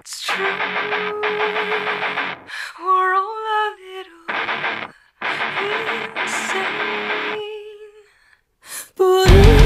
it's true. We're all a little insane. But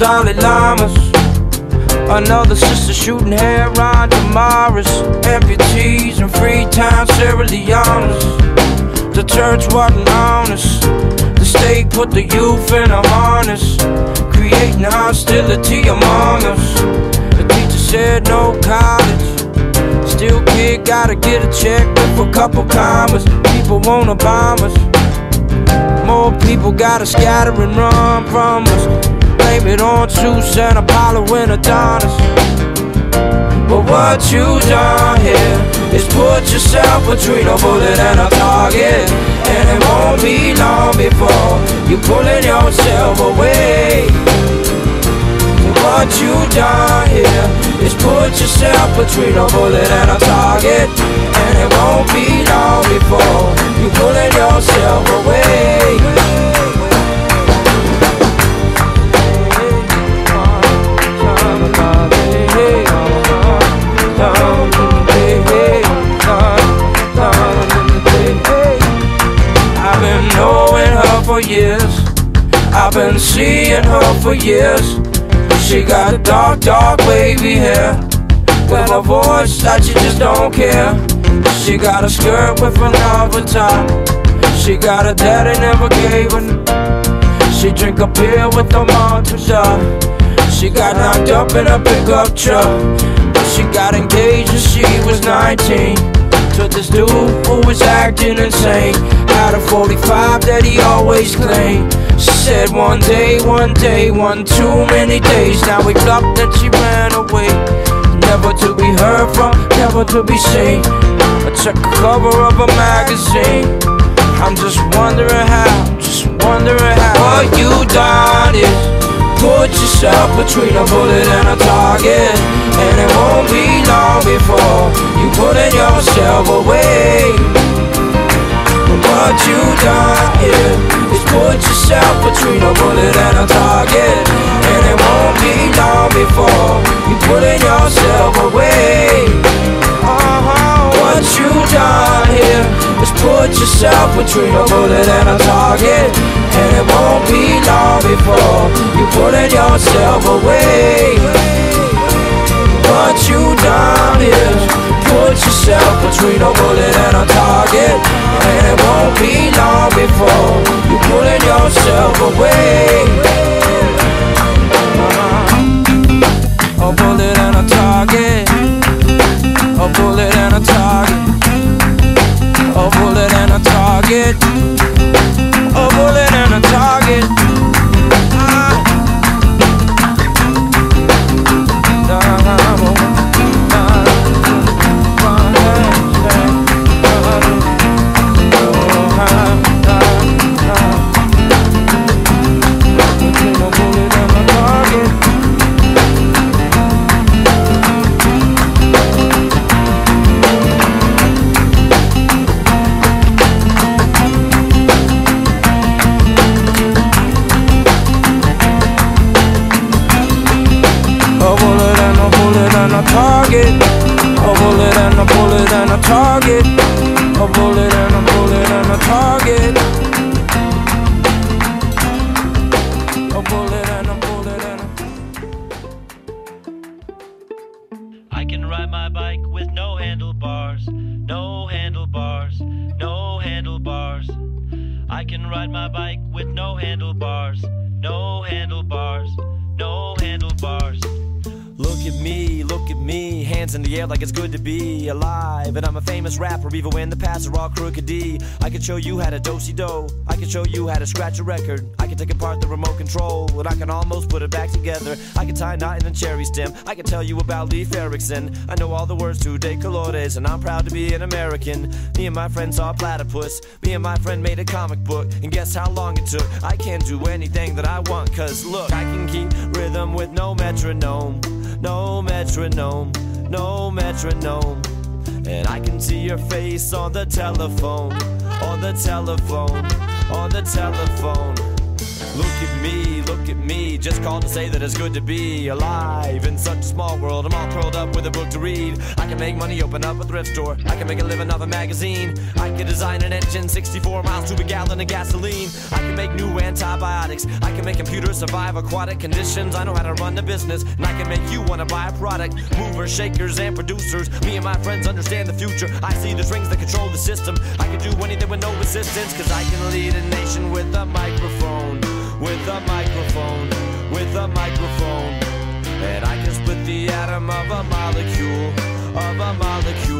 Dalai Lamas. Another sister shooting hair on Damaris. Amputees and Freetown, Sierra Leone's. The church wasn't honest. The state put the youth in a harness, creating hostility among us. The teacher said no college. Still kid gotta get a check with a couple commas. People wanna bomb us. More people gotta scatter and run from us. Blame it on Zeus and Apollo and Adonis. But what you done here is put yourself between a bullet and a target. And it won't be long before you're pulling yourself away. What you done here is put yourself between a bullet and a target. And it won't be long before you're pulling yourself seeing her for years. She got a dark, dark, wavy hair. With a voice that you just don't care. She got a skirt with a another top. She got a daddy never gave her. She drink a beer with mom to She got knocked up in a pickup truck. She got engaged when she was 19 to this dude who was acting insane. Had a 45 that he always claimed. She said one day, one day, one too many days. Now we blocked that she ran away. Never to be heard from, never to be seen. I check the cover of a magazine. I'm just wondering how, just wondering how. What you done is put yourself between a bullet and a target, and it won't be long before you putting yourself away. But What you done here is put yourself between a bullet and a target, and it won't be long before you putting yourself away. Uh-huh. What you done put yourself between a bullet and a target, and it won't be long before you putting yourself away. What you done is put yourself between a bullet and a target, and it won't be long before you putting yourself away. Ride my bike like it's good to be alive. And I'm a famous rapper, even when the paths are all crooked D. I can show you how to dosey do. I can show you how to scratch a record. I can take apart the remote control, and I can almost put it back together. I can tie a knot in a cherry stem. I can tell you about Leif Erikson. I know all the words to De Colores, and I'm proud to be an American. Me and my friend saw a platypus. Me and my friend made a comic book, and guess how long it took? I can do anything that I want, cause look, I can keep rhythm with no metronome. No metronome, no metronome. And I can see your face on the telephone, on the telephone, on the telephone. Just called to say that it's good to be alive in such a small world. I'm all curled up with a book to read. I can make money, open up a thrift store. I can make a living off a magazine. I can design an engine 64 miles to a gallon of gasoline. I can make new antibiotics. I can make computers survive aquatic conditions. I know how to run a business, and I can make you want to buy a product. Movers, shakers, and producers. Me and my friends understand the future. I see the strings that control the system. I can do anything with no resistance, cause I can lead a nation with a microphone. With a microphone, with a microphone. And I can split the atom of a molecule, of a molecule,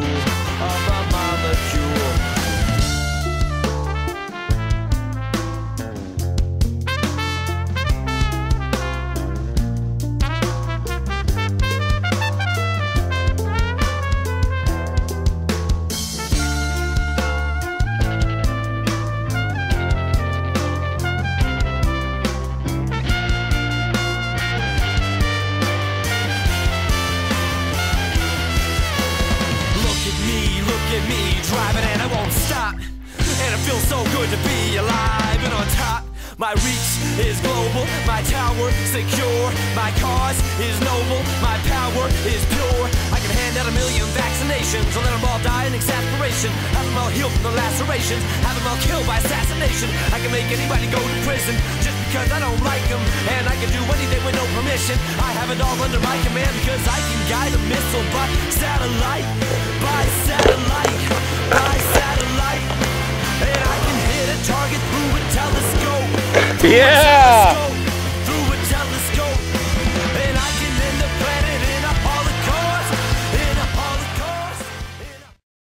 my tower secure, my cause is noble, my power is pure. I can hand out a million vaccinations and let them all die in exasperation. Have them all heal from the lacerations, have them all killed by assassination. I can make anybody go to prison just because I don't like them. And I can do anything with no permission. I have it all under my command because I can guide a missile by satellite, by satellite, by satellite. And I can hit a target through a telescope. Yeah!